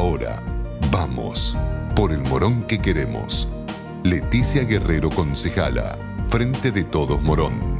Ahora, vamos por el Morón que queremos. Leticia Guerrero Concejala, Frente de Todos Morón.